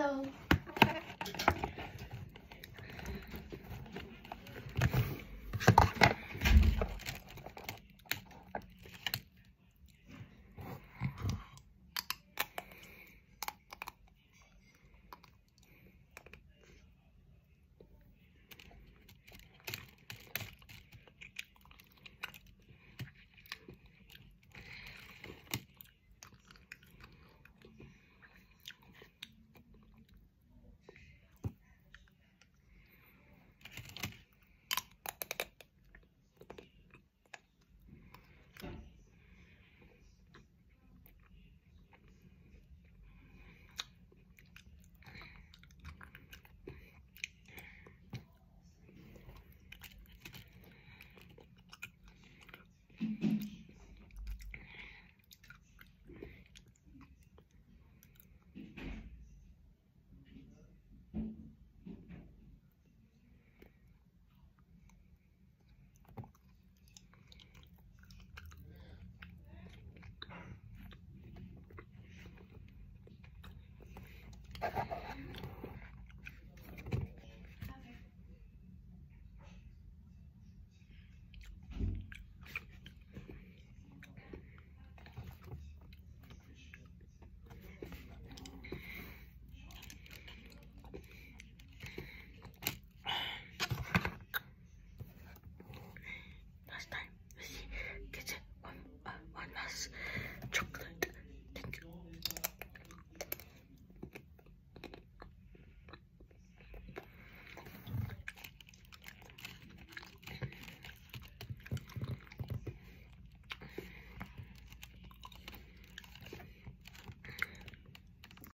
Hello.